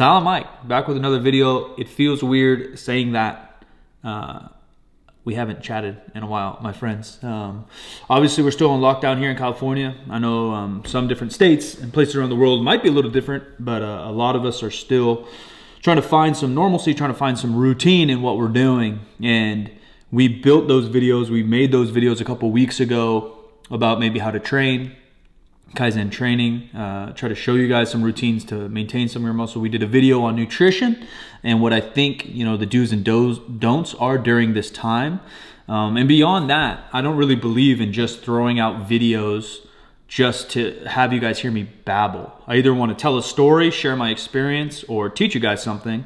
Silent Mike, back with another video. It feels weird saying that uh, we haven't chatted in a while, my friends. Um, obviously, we're still on lockdown here in California. I know um, some different states and places around the world might be a little different, but uh, a lot of us are still trying to find some normalcy, trying to find some routine in what we're doing. And we built those videos, we made those videos a couple weeks ago about maybe how to train, Kizen training, uh, try to show you guys some routines to maintain some of your muscle. We did a video on nutrition and what I think, you know, the do's and don'ts are during this time. Um, and beyond that, I don't really believe in just throwing out videos just to have you guys hear me babble. I either want to tell a story, share my experience, or teach you guys something.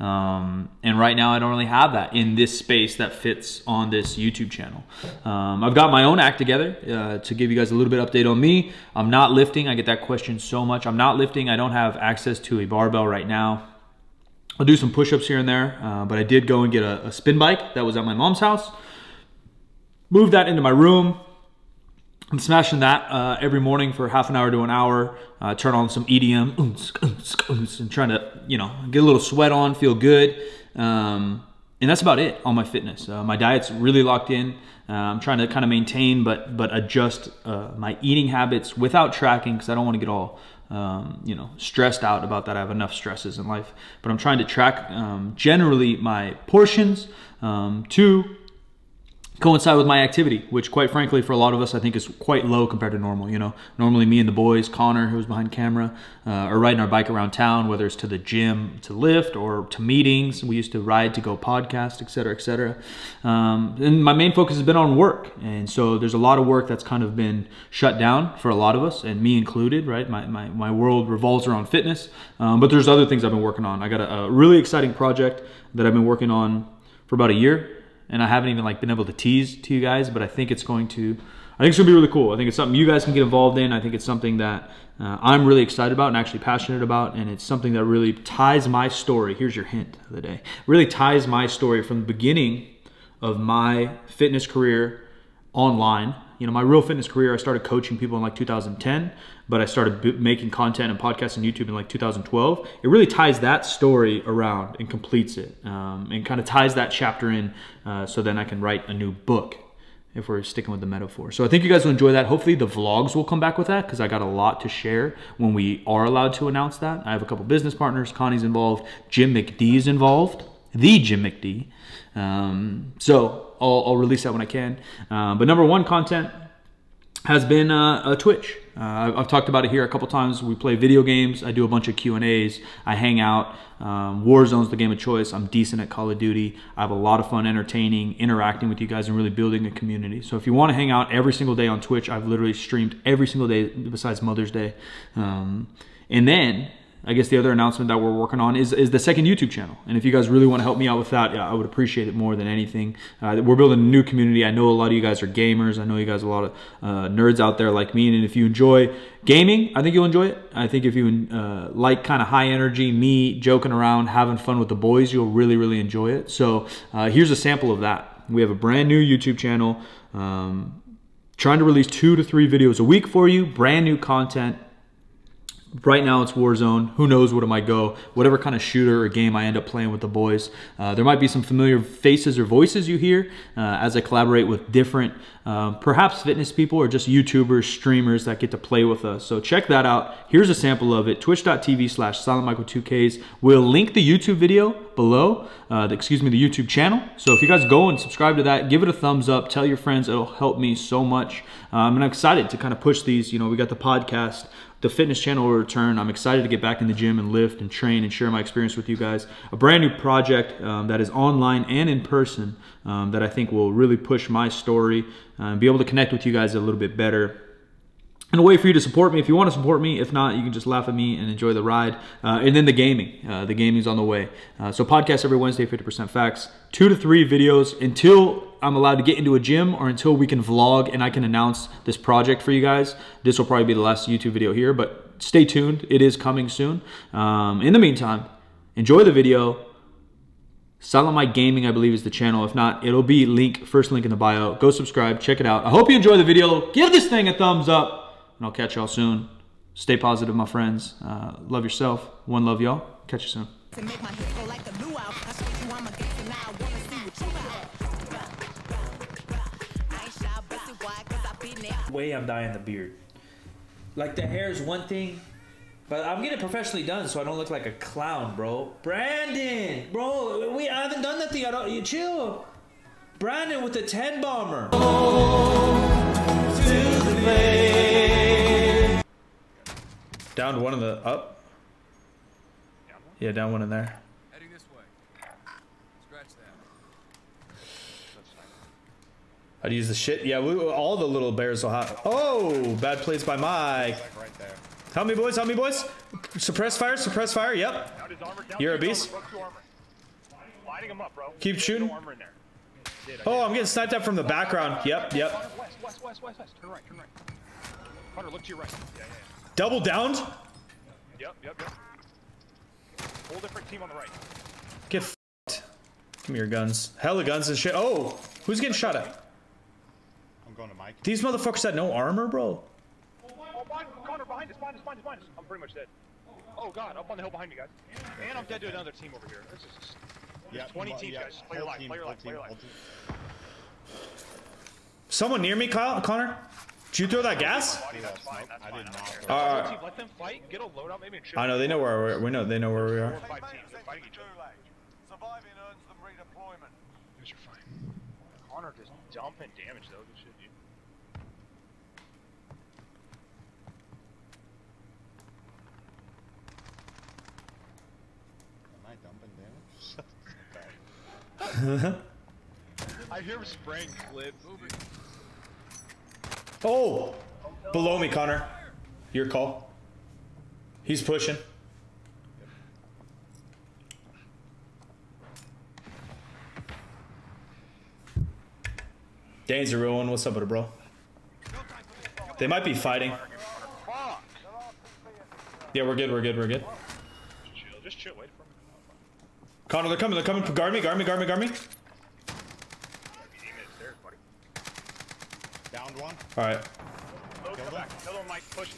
Um, and right now, I don't really have that in this space that fits on this YouTube channel. Um, I've got my own act together uh, to give you guys a little bit update on me. I'm not lifting. I get that question so much. I'm not lifting. I don't have access to a barbell right now. I'll do some push-ups here and there, uh, but I did go and get a, a spin bike that was at my mom's house. Moved that into my room, I'm smashing that uh, every morning for half an hour to an hour. Uh, turn on some EDM and trying to, you know, get a little sweat on, feel good. Um, and that's about it on my fitness. Uh, my diet's really locked in. Uh, I'm trying to kind of maintain, but but adjust uh, my eating habits without tracking because I don't want to get all um, you know stressed out about that. I have enough stresses in life, but I'm trying to track um, generally my portions um, to coincide with my activity, which quite frankly for a lot of us I think is quite low compared to normal. You know, normally me and the boys, Connor, who's behind camera, uh, are riding our bike around town, whether it's to the gym to lift or to meetings. We used to ride to go podcast, et etc., etc. Um, and my main focus has been on work, and so there's a lot of work that's kind of been shut down for a lot of us, and me included. Right, my my, my world revolves around fitness, um, but there's other things I've been working on. I got a, a really exciting project that I've been working on for about a year and I haven't even like been able to tease to you guys, but I think it's going to, I think it's gonna be really cool. I think it's something you guys can get involved in. I think it's something that uh, I'm really excited about and actually passionate about, and it's something that really ties my story. Here's your hint of the day. Really ties my story from the beginning of my fitness career online. You know, my real fitness career, I started coaching people in like 2010 but I started making content and podcasts YouTube in like 2012. It really ties that story around and completes it um, and kind of ties that chapter in uh, so then I can write a new book if we're sticking with the metaphor. So I think you guys will enjoy that. Hopefully the vlogs will come back with that because I got a lot to share when we are allowed to announce that. I have a couple business partners. Connie's involved. Jim McD is involved. The Jim McD. Um, so I'll, I'll, release that when I can. Uh, but number one content has been uh, Twitch. Uh, I've talked about it here a couple times. We play video games. I do a bunch of Q and A's. I hang out. Um, Warzone's the game of choice. I'm decent at Call of Duty. I have a lot of fun entertaining, interacting with you guys, and really building a community. So if you want to hang out every single day on Twitch, I've literally streamed every single day besides Mother's Day. Um, and then I guess the other announcement that we're working on is, is the second YouTube channel. And if you guys really want to help me out with that, yeah, I would appreciate it more than anything. Uh, we're building a new community. I know a lot of you guys are gamers. I know you guys a lot of uh, nerds out there like me. And if you enjoy gaming, I think you'll enjoy it. I think if you uh, like kind of high energy, me joking around, having fun with the boys, you'll really, really enjoy it. So uh, here's a sample of that. We have a brand new YouTube channel. Um, trying to release two to three videos a week for you, brand new content Right now it's Warzone. Who knows what it might go? Whatever kind of shooter or game I end up playing with the boys. Uh, there might be some familiar faces or voices you hear uh, as I collaborate with different, uh, perhaps fitness people or just YouTubers, streamers that get to play with us. So check that out. Here's a sample of it. Twitch.tv slash SilentMichael2Ks. We'll link the YouTube video below, uh, the, excuse me, the YouTube channel. So if you guys go and subscribe to that, give it a thumbs up, tell your friends. It'll help me so much. Um, and I'm excited to kind of push these. You know, we got the podcast the fitness channel will return. I'm excited to get back in the gym and lift and train and share my experience with you guys. A brand new project um, that is online and in person um, that I think will really push my story and be able to connect with you guys a little bit better and a way for you to support me if you want to support me if not you can just laugh at me and enjoy the ride uh, and then the gaming uh, the gaming's on the way uh, so podcast every wednesday 50% facts two to three videos until i'm allowed to get into a gym or until we can vlog and i can announce this project for you guys this will probably be the last youtube video here but stay tuned it is coming soon um, in the meantime enjoy the video Silent Mike Gaming, I believe, is the channel. If not, it'll be link first link in the bio. Go subscribe, check it out. I hope you enjoy the video. Give this thing a thumbs up and I'll catch y'all soon. Stay positive, my friends. Uh, love yourself. One love, y'all. Catch you soon. To make my hips go like a luau. I showed you I'm a gangster now. I wanna see what you got. I ain't shy, busy, why? Cause I been there. way I'm dyeing the beard. Like the hair is one thing, but I'm getting professionally done so I don't look like a clown, bro. Brandon, bro, we I haven't done that thing. I don't. You chill. Brandon with the ten bomber. Down one of the up. Yeah, down one in there. Heading this way. Scratch that. I'd use the shit. Yeah, we, all the little bears will have. Oh, bad plays by Mike. Like right. Help me, boys. Help me, boys. Suppress fire. Suppress fire. Yep. Down his armor, down You're a beast. Armor, broke two armor. Lighting him up. Keep shooting. No armor in there. Did, I Oh. I'm getting sniped up from the background. Yep, yep. Connor, west, west, west, west, west. Turn right, turn right. Connor, look to your right. Yeah, yeah, Double downed. Yep, yep, yep. Whole different team on the right. Get fucked. Give me your guns. Hella guns and shit. Oh, who's getting shot at? I'm going to Mike. These motherfuckers had no armor, bro. Oh, behind, Connor, behind us, behind us, behind us, behind us. I'm pretty much dead. Oh god, up on the hill behind me, guys. And I'm dead to another team over here. This is Yeah, 20 mo- teams, yeah, guys. Play your life, play your life, play your life. Someone near me, Kyle, Connor. Did you throw that gas? Body, that's Yeah, fine, smoke. that's I fine. did I don't not care. throw Uh, Whole team, let them fight, get a loadout, maybe and ship I know they know where we're. We know they know where we are. or five teams. They're fighting each other. Surviving earns them redeployment. Guys are fine. Connor just dumping damage though. Good shit, dude. Am I dumping damage? I hear him spraying clips. Oh, below me, Connor. Your call. He's pushing. Dane's a real one. What's up with it, bro? They might be fighting. Yeah, we're good. We're good. We're good. Just chill. Just chill. Wait for him. Connor, they're coming. They're coming. Guard me. Guard me. Guard me. Guard me. Be aiming at stairs, buddy. Downed one. All right. Low, come back. Kill him, Mike. Push.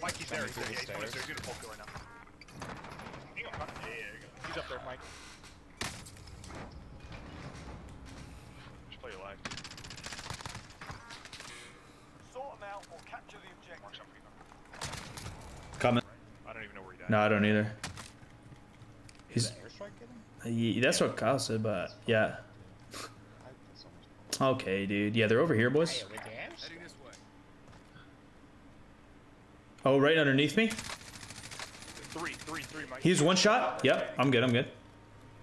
Mike, he's there. He's there. Somebody Yeah, he's coming He's gonna poke you right now. Hang on, Connor. Yeah, yeah, there you go. He's up there, Mike. Just play your life. Sort them out or capture the objective. Mark something. Connor. Coming. I don't even know where he died. No, I don't either. He's. Uh, yeah, that's what Kyle said, but yeah. I put so much. Okay, dude. Yeah, they're over here, boys. Heading this way. Oh, right underneath me. Three, three, three, Mike. He's one shot. Yep, I'm good. I'm good.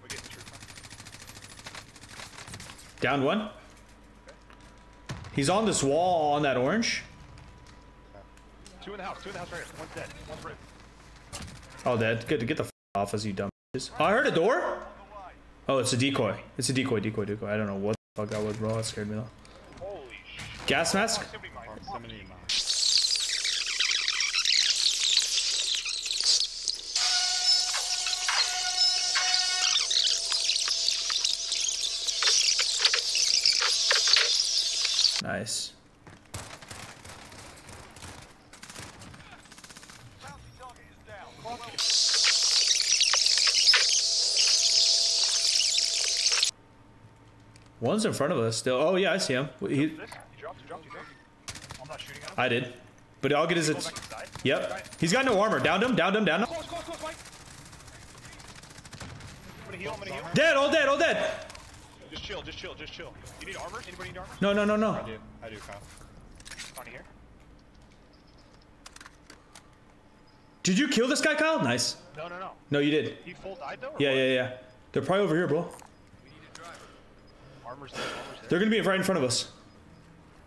We get the truth. Down one. He's on this wall on that orange. Two in the house. Two in the house right here. One's dead. One's right. Oh, dead. Good to get the f- off as you dumb. bitches. Oh, I heard a door. Oh, it's a decoy. It's a decoy, decoy, decoy. I don't know what the fuck that was, bro. That scared me though. Holy shit. Gas mask. Nice. Bounty target is down. One's in front of us still. Oh yeah, I see him. He. I did. But I'll get his. Yep. He's got no armor. Downed him. Downed him. Downed him. Dead. All dead. All dead. Just chill, just chill, just chill. You need armor? Anybody need armor? No, no, no, no. I do. I do, Kyle. Connie here. Did you kill this guy, Kyle? Nice. No, no, no. No, you did. He full died though? or Yeah, what? yeah, yeah. They're probably over here, bro. We Armor's there, armor's there. They're gonna be right in front of us.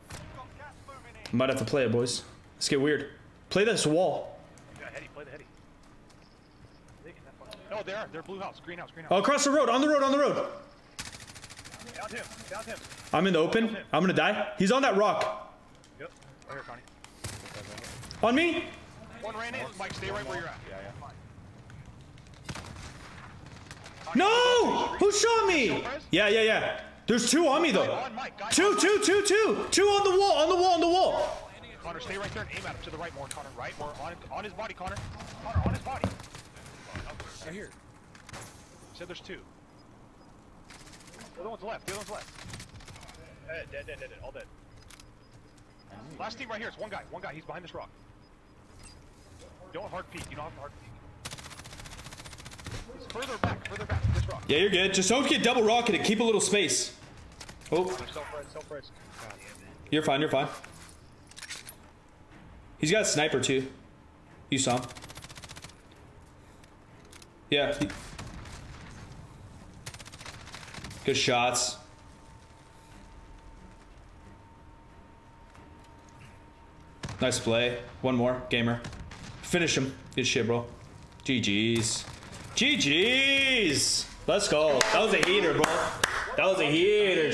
Got gas moving in. Might have to play it, boys. Let's get weird. Play this wall. Yeah, heady, play the heady. They can have fun. No, they are. They're blue house, green house, green house. Oh, across the road. On the road. On the road. Down him, down him. I'm in the open. I'm gonna die. He's on that rock. Yep. Right here, Connie. On me. One ran in. Mike, stay right where you're at. Yeah, yeah. No! Who shot me? Yeah, yeah, yeah. There's two on me though. On Mike, guys. Two, two, two, two. Two on the wall. On the wall. On the wall. Connor, stay right there and aim at him to the right more, Connor. Right? More on, on his body, Connor. Connor, on his body. Right here. Said there's two. The other one's left. The other one's left. Dead, dead, dead, dead, dead. All dead. Last team right here. It's one guy. One guy. He's behind this rock. Don't hard peek. You don't have to hard peek. He's further back. Further back. This rock. Yeah, you're good. Just don't get double rocketed. Keep a little space. Oh, Self res. Self res. God, you're fine. You're fine. He's got a sniper too. You saw him. Yeah. Good shots. Nice play. One more. Gamer. Finish him. Good shit, bro. GG's. GG's. Let's go. That was a heater, bro. That was a heater.